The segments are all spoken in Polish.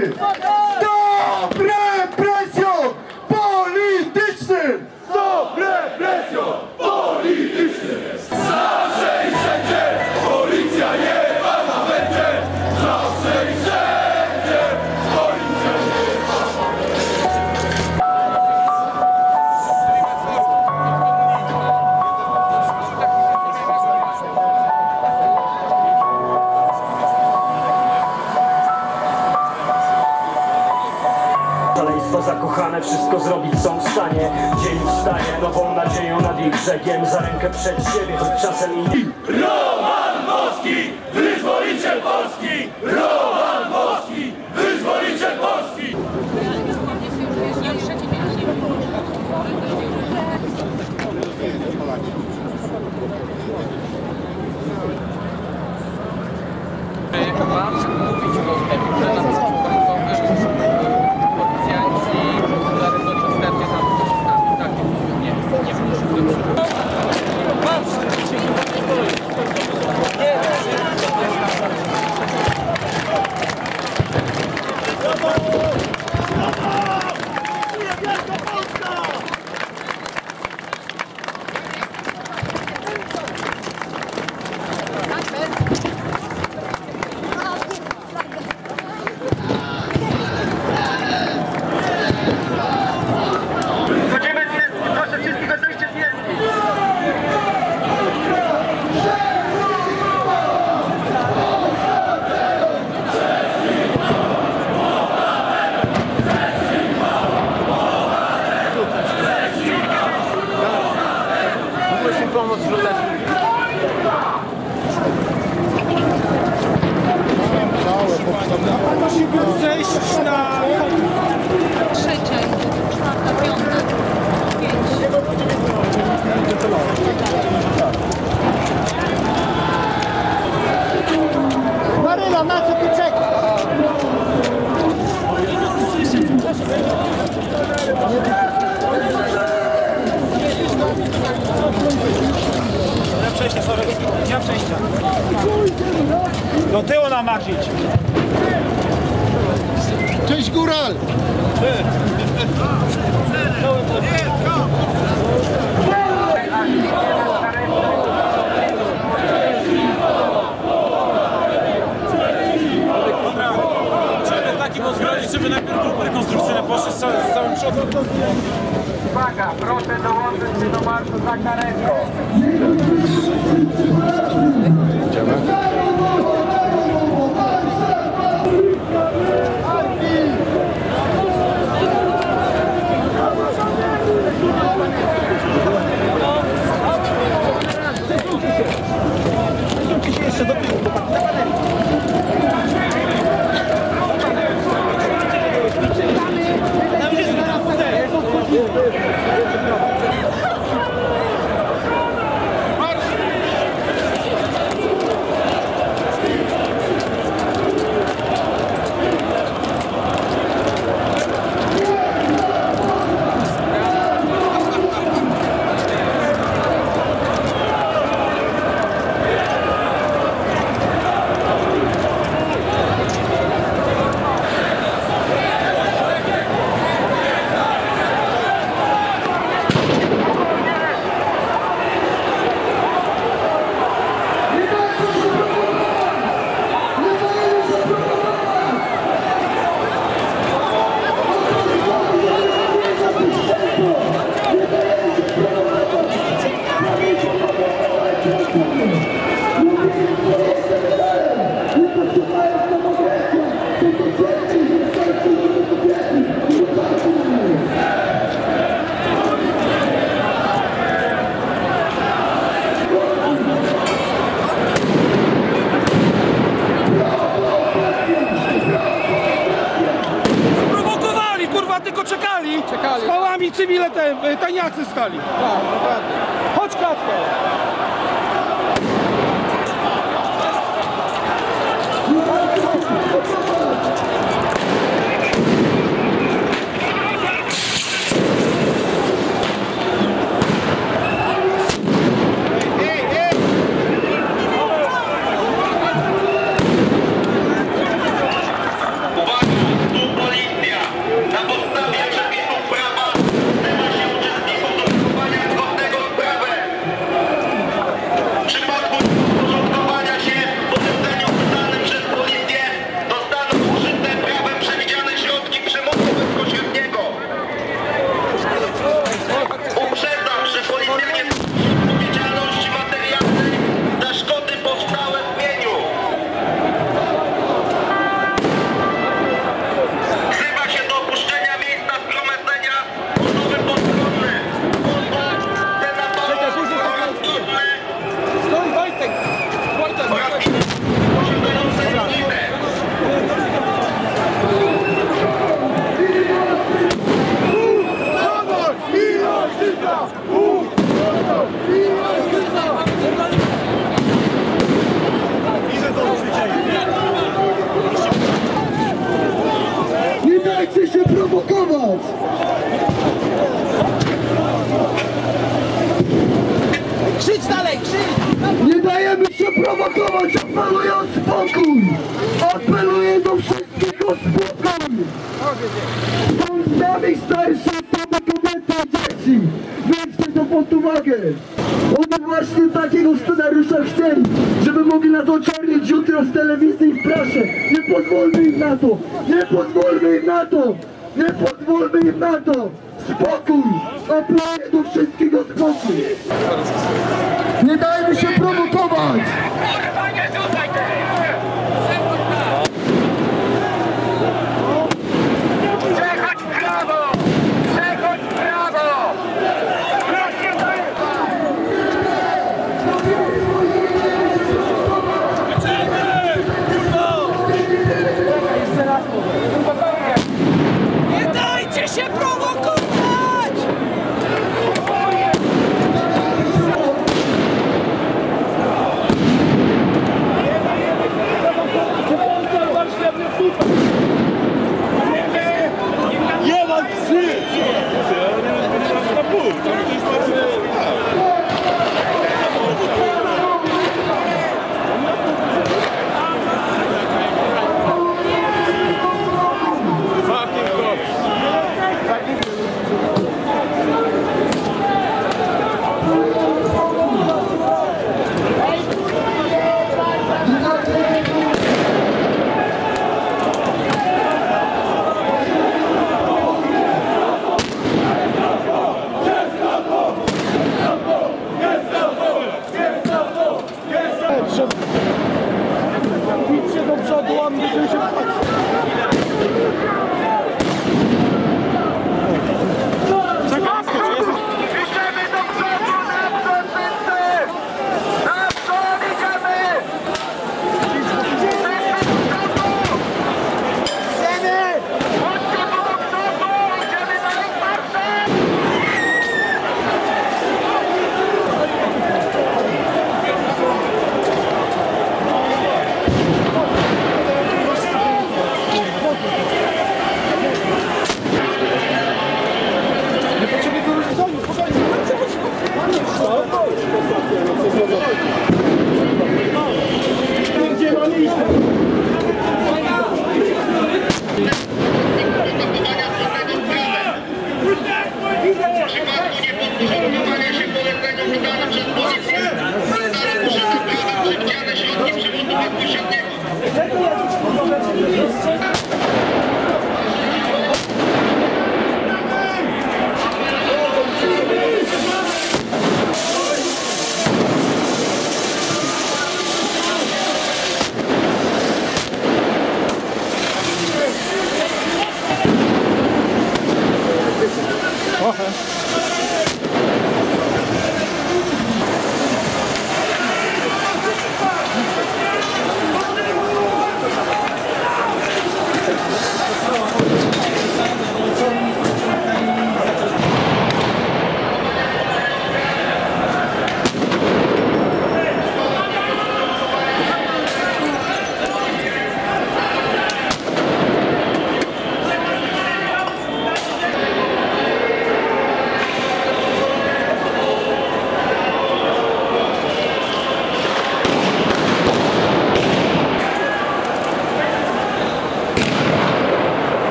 do mówić o przejścia, sorry. Nie ma przejścia. Do tyłu namachić. Cześć góral! Żeby najpierw rekonstrukcyjne poszły z całym przodem. Uwaga, proszę dołączyć się do marszu tak za karetką. Idziemy. Przesuńcie się jeszcze do tyłu, do karetki.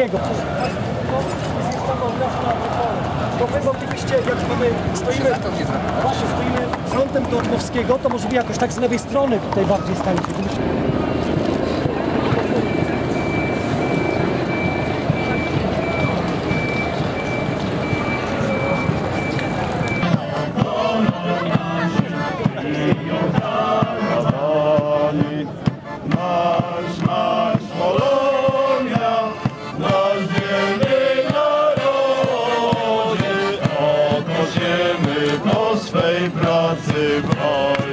takiego. To wy moglibyście, jak mamy, stoimy, właśnie stoimy frontem do Ormowskiego, to może by jakoś tak z lewej strony tutaj bardziej staliśmy. swej pracy broni.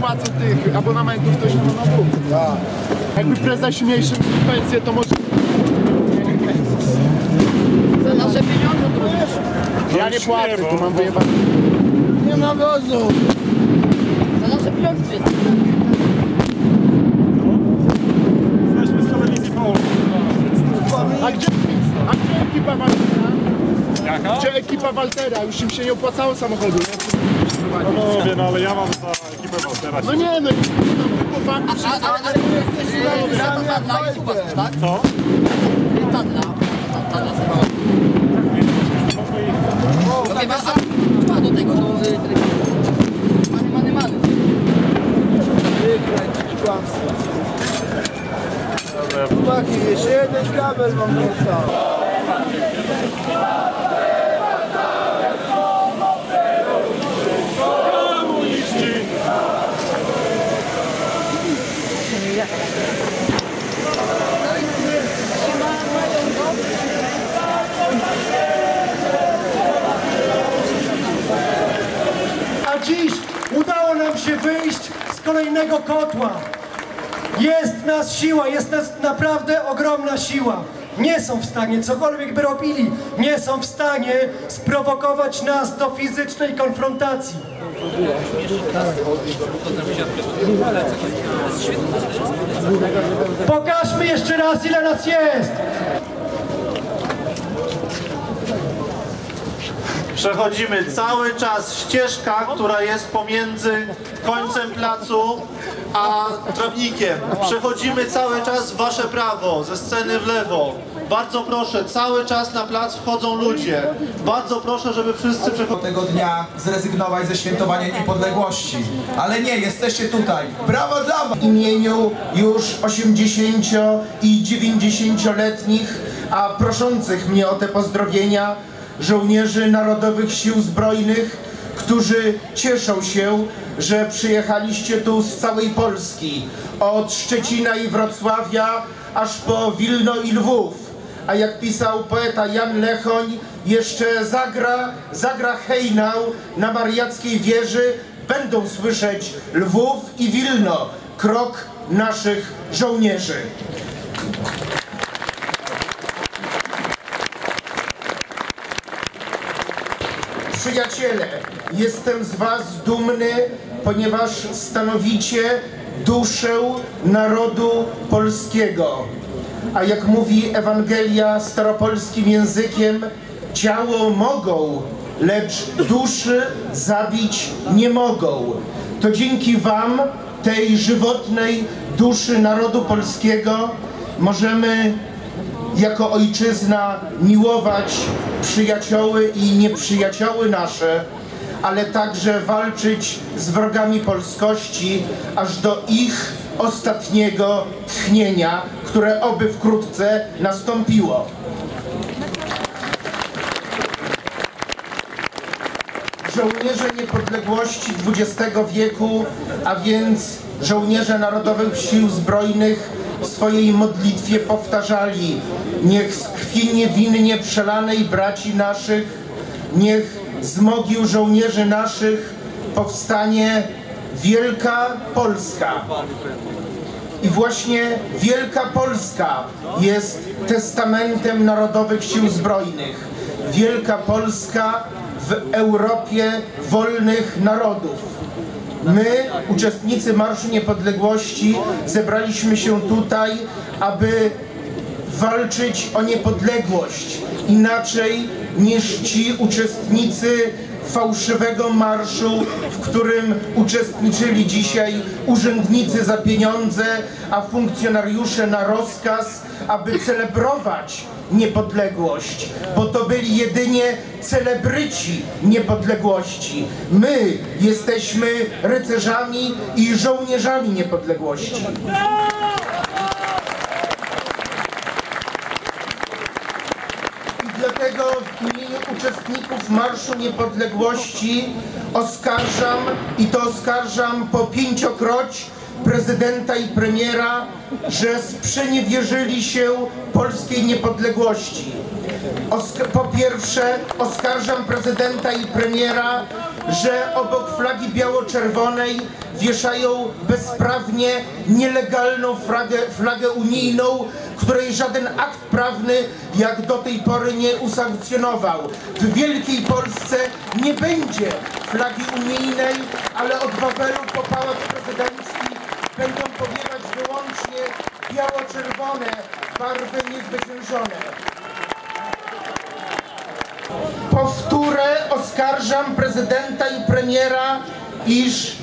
Płacą, tych abonamentów, to się na dół. Jakby prezesi mniejsze pensje, to może... Za nasze pieniądze to wiesz? Ja nie płacę, to mam wyjebane. Nie ma wozu. Za nasze pieniądze. Jesteśmy z telewizji. A gdzie, a gdzie ekipa Waltera? Jaka? Gdzie ekipa Waltera? Już im się nie opłacało samochodu, nie? Panowie, no ale ja mam za ekipę Waltera. No nie, no tak? Co? Tadla. Tadla sprawa. No chyba, a ma do tego, do y, telewizji. Many, many, many. Chłopaki, jeszcze jeden kabel mam dostał. A dziś udało nam się wyjść z kolejnego kotła. Jest nas siła, jest nas naprawdę ogromna siła. Nie są w stanie, cokolwiek by robili, nie są w stanie sprowokować nas do fizycznej konfrontacji. Pokażmy jeszcze raz, ile nas jest! Przechodzimy cały czas ścieżka, która jest pomiędzy końcem placu a trawnikiem. Przechodzimy cały czas w wasze prawo, ze sceny w lewo. Bardzo proszę, cały czas na plac wchodzą ludzie. Bardzo proszę, żeby wszyscy przechodzili. tego dnia zrezygnować ze świętowania niepodległości. Ale nie, jesteście tutaj. Brawo dla was! W imieniu już 80 i 90-letnich, a proszących mnie o te pozdrowienia, żołnierzy Narodowych Sił Zbrojnych, którzy cieszą się, że przyjechaliście tu z całej Polski, od Szczecina i Wrocławia, aż po Wilno i Lwów a jak pisał poeta Jan Lechoń, jeszcze zagra, zagra hejnał na mariackiej wieży, będą słyszeć Lwów i Wilno, krok naszych żołnierzy. Przyjaciele, jestem z Was dumny, ponieważ stanowicie duszę narodu polskiego. A jak mówi Ewangelia staropolskim językiem, ciało mogą, lecz duszy zabić nie mogą. To dzięki Wam, tej żywotnej duszy narodu polskiego, możemy jako ojczyzna miłować przyjacioły i nieprzyjacioły nasze, ale także walczyć z wrogami polskości aż do ich ostatniego tchnienia, które oby wkrótce nastąpiło. Żołnierze niepodległości XX wieku, a więc żołnierze Narodowych Sił Zbrojnych w swojej modlitwie powtarzali Niech z krwi niewinnie przelanej braci naszych, niech z mogił żołnierzy naszych powstanie Wielka Polska. I właśnie Wielka Polska jest testamentem Narodowych Sił Zbrojnych. Wielka Polska w Europie wolnych narodów. My, uczestnicy Marszu Niepodległości, zebraliśmy się tutaj, aby walczyć o niepodległość. Inaczej niż ci uczestnicy fałszywego marszu, w którym uczestniczyli dzisiaj urzędnicy za pieniądze, a funkcjonariusze na rozkaz, aby celebrować niepodległość, bo to byli jedynie celebryci niepodległości. My jesteśmy rycerzami i żołnierzami niepodległości. I dlatego w imieniu uczestników Marszu Niepodległości oskarżam i to oskarżam po pięciokroć prezydenta i premiera, że sprzeniewierzyli się polskiej niepodległości. Osk po pierwsze oskarżam prezydenta i premiera, że obok flagi biało-czerwonej wieszają bezprawnie nielegalną flagę, flagę unijną, której żaden akt prawny jak do tej pory nie usankcjonował. W Wielkiej Polsce nie będzie flagi unijnej, ale od Wawelu po Pałac Prezydencki będą powiewać wyłącznie biało-czerwone barwy niezwyciężone. Powtórę oskarżam prezydenta i premiera, iż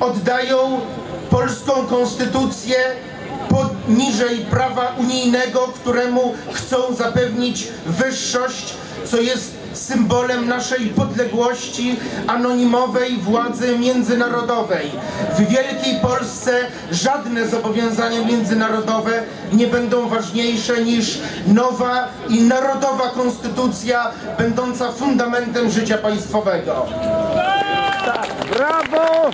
oddają polską konstytucję poniżej prawa unijnego, któremu chcą zapewnić wyższość, co jest symbolem naszej podległości anonimowej władzy międzynarodowej. W Wielkiej Polsce żadne zobowiązania międzynarodowe nie będą ważniejsze niż nowa i narodowa konstytucja będąca fundamentem życia państwowego. Brawo!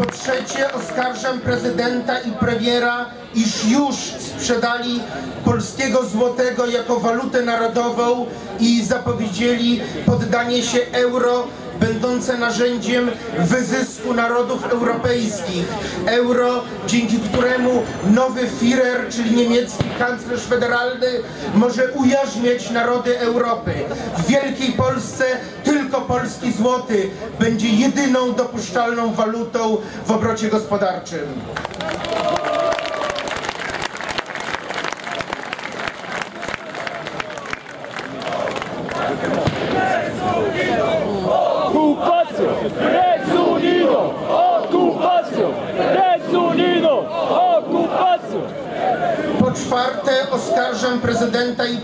Po trzecie oskarżam prezydenta i premiera, iż już sprzedali polskiego złotego jako walutę narodową i zapowiedzieli poddanie się euro będące narzędziem wyzysku narodów europejskich. Euro, dzięki któremu nowy Führer, czyli niemiecki kanclerz federalny, może ujarzmiać narody Europy. W Wielkiej Polsce tylko polski złoty będzie jedyną dopuszczalną walutą w obrocie gospodarczym. Ocupação! Desunido! Ocupação! Desunido! Ocupação! Po czwarte, oskarżam prezydenta i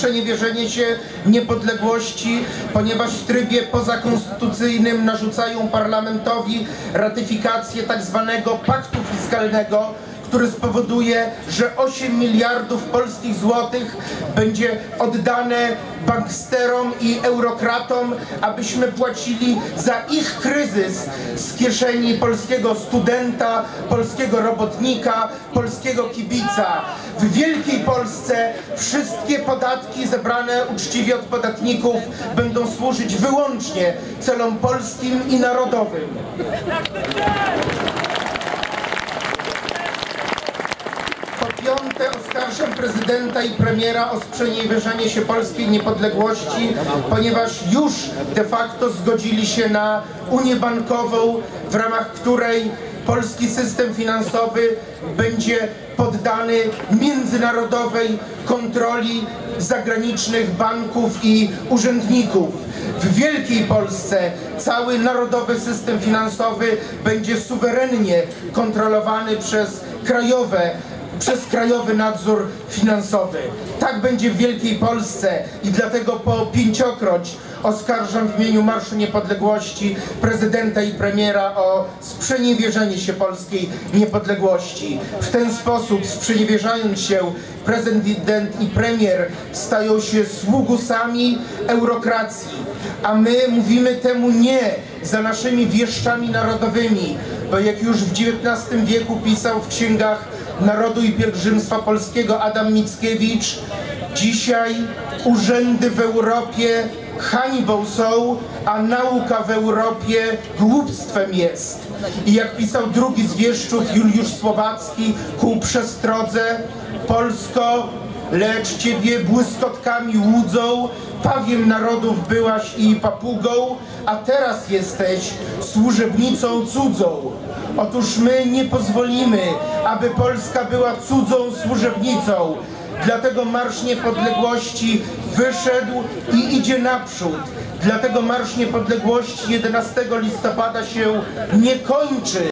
sprzeniewierzenie się niepodległości, ponieważ w trybie pozakonstytucyjnym narzucają parlamentowi ratyfikację tak zwanego paktu fiskalnego, który spowoduje, że 8 miliardów polskich złotych będzie oddane banksterom i eurokratom, abyśmy płacili za ich kryzys z kieszeni polskiego studenta, polskiego robotnika, polskiego kibica. W Wielkiej Polsce wszystkie podatki zebrane uczciwie od podatników będą służyć wyłącznie celom polskim i narodowym. Piąte, oskarżam prezydenta i premiera o sprzeniewierzenie się polskiej niepodległości, ponieważ już de facto zgodzili się na unię bankową, w ramach której polski system finansowy będzie poddany międzynarodowej kontroli zagranicznych banków i urzędników. W Wielkiej Polsce cały narodowy system finansowy będzie suwerennie kontrolowany przez krajowe przez Krajowy Nadzór Finansowy. Tak będzie w Wielkiej Polsce i dlatego po pięciokroć oskarżam w imieniu Marszu Niepodległości prezydenta i premiera o sprzeniewierzenie się polskiej niepodległości. W ten sposób, sprzeniewierzając się, prezydent i premier stają się sługusami eurokracji, a my mówimy temu nie za naszymi wieszczami narodowymi, bo jak już w XIX wieku pisał w księgach Narodu i Pielgrzymstwa Polskiego Adam Mickiewicz, dzisiaj urzędy w Europie hańbą są, a nauka w Europie głupstwem jest. I jak pisał drugi z wieszczów Juliusz Słowacki ku przestrodze, Polsko, lecz ciebie błyskotkami łudzą, pawiem narodów byłaś i papugą, a teraz jesteś służebnicą cudzą. Otóż my nie pozwolimy, aby Polska była cudzą służebnicą. Dlatego Marsz Niepodległości wyszedł i idzie naprzód. Dlatego Marsz Niepodległości 11 listopada się nie kończy.